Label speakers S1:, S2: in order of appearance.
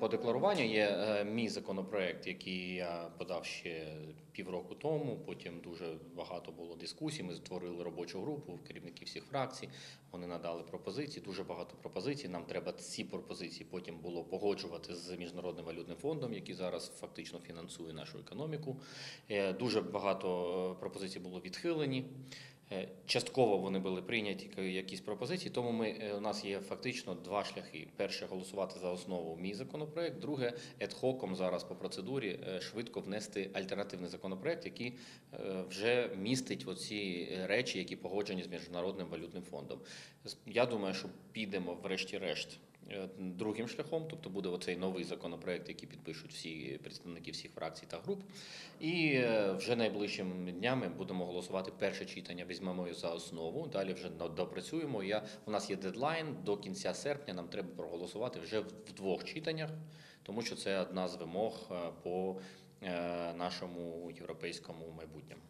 S1: По декларуванню є е, мій законопроект, який я подав ще півроку тому. Потім дуже багато було дискусій. Ми створили робочу групу керівників всіх фракцій. Вони надали пропозиції. Дуже багато пропозицій. Нам треба ці пропозиції потім було погоджувати з міжнародним валютним фондом, який зараз фактично фінансує нашу економіку. Е, Дуже багато е, пропозицій було відхилені. Е, Частково вони були прийняті якісь пропозиції, тому ми е, у нас є фактично два шляхи: перше голосувати за основу мій законопроект, друге ед-хоком зараз по процедурі е, швидко внести альтернативний законопроект, який вже містить оці речі, які погоджені з міжнародним валютним фондом. Я думаю, що підемо врешті-решт. Е, Другим шляхом, тобто буде оцей новий законопроект, який підпишуть всі представники всіх фракцій та груп. І е, вже найближчими днями будемо голосувати перше читання. Візьмемо його за основу. Далі вже допрацюємо. Я у нас є дедлайн до кінця серпня. Нам треба проголосувати вже в двох читаннях, тому що це одна з вимог е, по нашому європейському майбутньому.